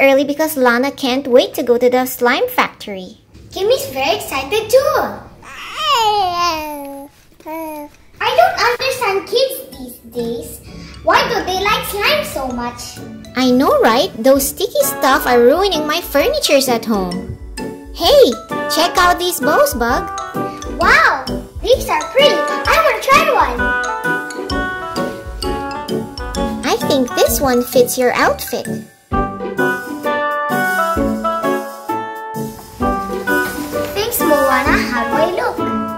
early because Lana can't wait to go to the slime factory. Kimmy's very excited too. I don't understand kids these days. Why do they like slime so much? I know, right? Those sticky stuff are ruining my furnitures at home. Hey, check out these bows, Bug. Wow, these are pretty. I want to try one. I think this one fits your outfit.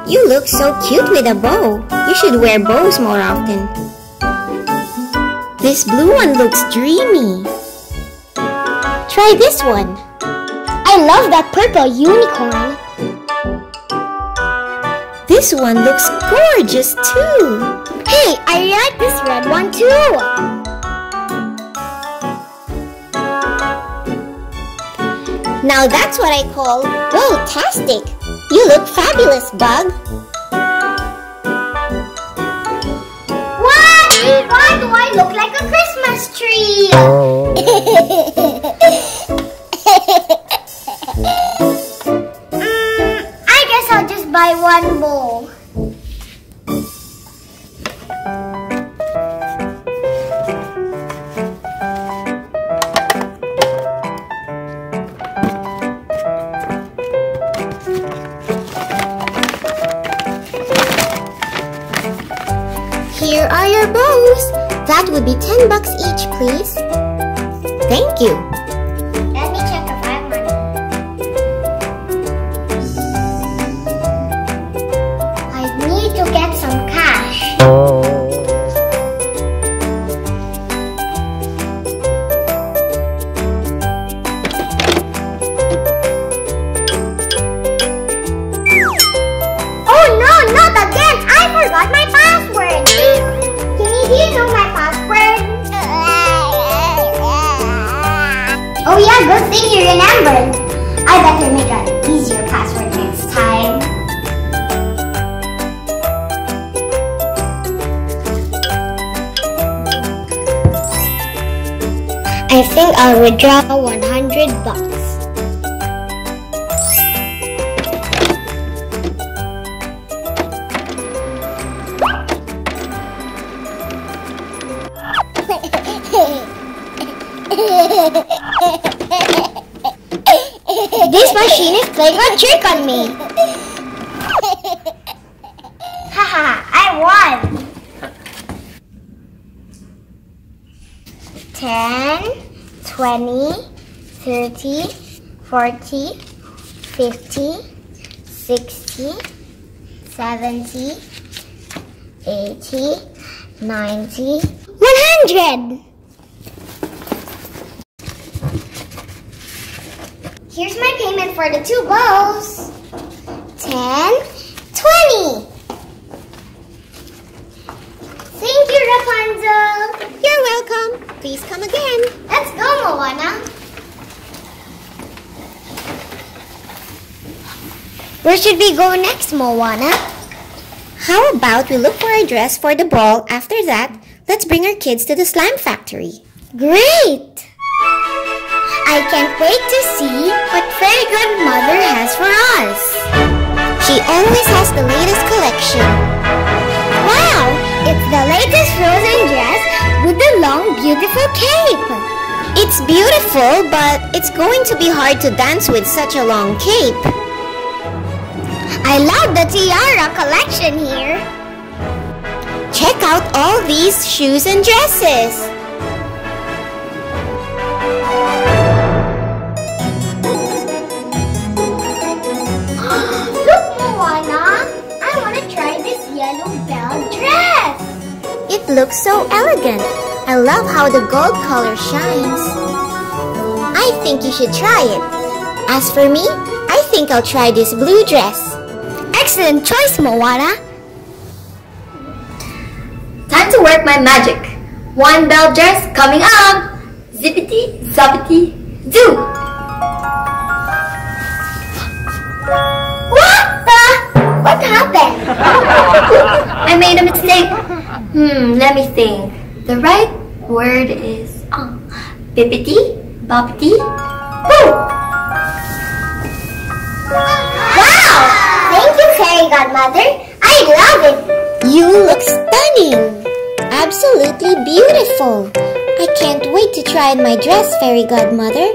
You look so cute with a bow. You should wear bows more often. This blue one looks dreamy. Try this one. I love that purple unicorn. This one looks gorgeous too. Hey, I like this red one too. Now that's what I call bow-tastic. You look fabulous, Bug. What? Why do I look like a Christmas tree? mm, I guess I'll just buy one bowl. Are your bows. That would be 10 bucks each, please. Thank you. Oh yeah, good thing you remembered. I better make an easier password next time. I think I'll withdraw 100 bucks. Machine is playing a trick on me. Haha, I won. 10, 20, 30, 40, 50, 60, 70, 80, 90, 100. Here's my payment for the two bows. 10, 20. Thank you, Rapunzel. You're welcome. Please come again. Let's go, Moana. Where should we go next, Moana? How about we look for a dress for the ball? After that, let's bring our kids to the slime factory. Great! I can't wait to see what Fairy Godmother has for us. She always has the latest collection. Wow! It's the latest frozen dress with the long, beautiful cape. It's beautiful, but it's going to be hard to dance with such a long cape. I love the tiara collection here. Check out all these shoes and dresses. Looks so elegant. I love how the gold color shines. I think you should try it. As for me, I think I'll try this blue dress. Excellent choice, Moana. Time to work my magic. One Belle dress coming up. Zippity, zoppity, zoo. Let me think. The right word is uh, bippity, boppity, boo. Wow! Thank you, Fairy Godmother. I love it. You look stunning! Absolutely beautiful! I can't wait to try on my dress, Fairy Godmother.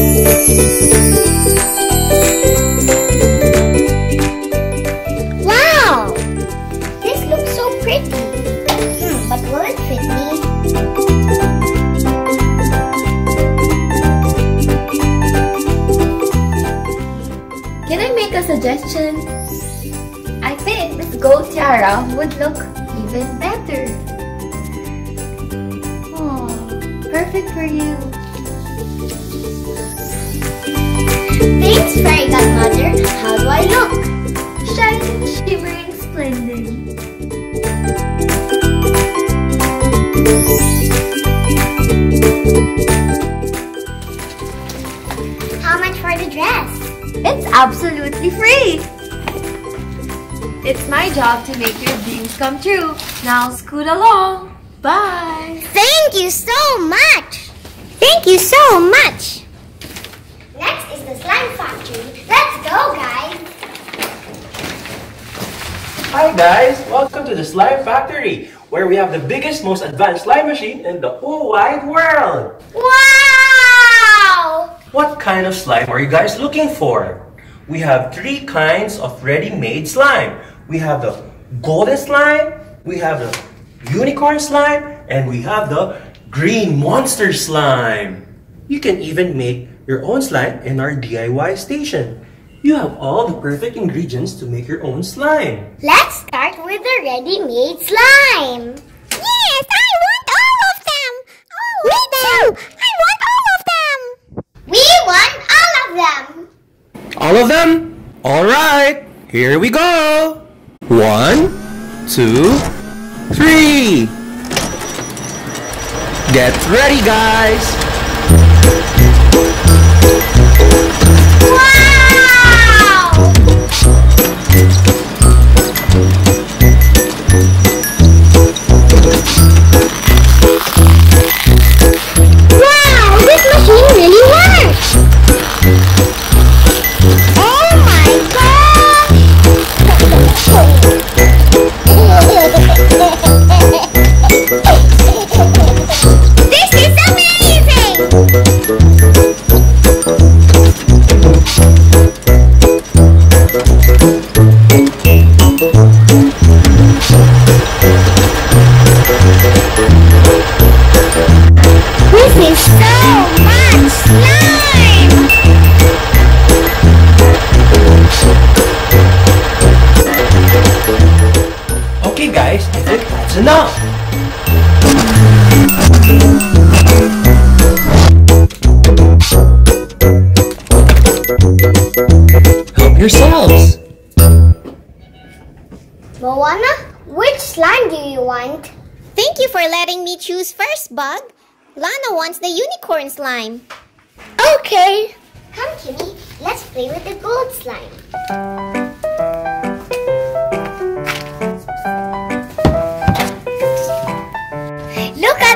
Wow! A suggestion? I think this gold tiara would look even better. Oh, perfect for you. Thanks, Fairy Godmother. How do I look? Shining, shimmering, splendid. How much for the dress? It's absolutely free. It's my job to make your dreams come true. Now scoot along. Bye. Thank you so much. Thank you so much. Next is the slime factory. Let's go, guys. Hi guys, welcome to the Slime Factory, where we have the biggest, most advanced slime machine in the whole wide world. Wow! What kind of slime are you guys looking for? We have three kinds of ready-made slime. We have the golden slime, we have the unicorn slime, and we have the green monster slime. You can even make your own slime in our DIY station. You have all the perfect ingredients to make your own slime. Let's start with the ready-made slime. Yes, I want all of them. Me too. I want all of them. We want all of them. All of them? Alright, here we go! One, two, three! Get ready, guys! Think enough! Help yourselves! Moana, which slime do you want? Thank you for letting me choose first, Bug. Lana wants the unicorn slime. Okay. Come, Kimmy. Let's play with the gold slime.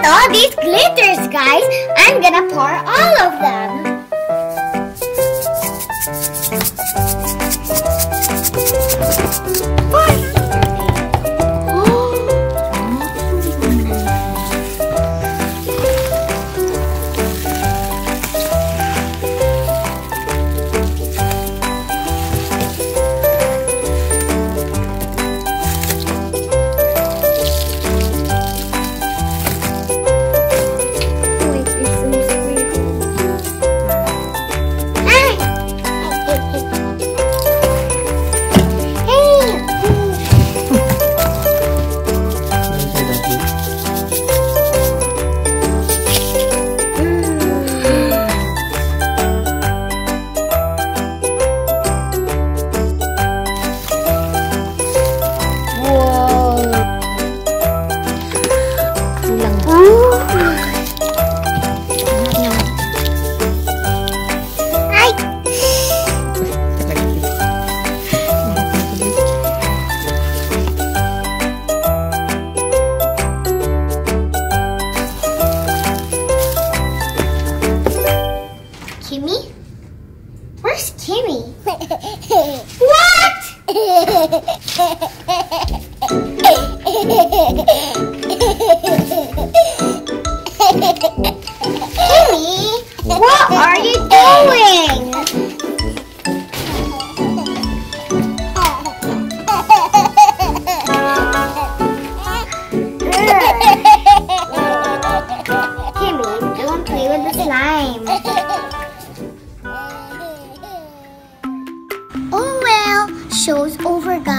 All these glitters, guys. I'm gonna pour all of them. Oh well, show's over, guys.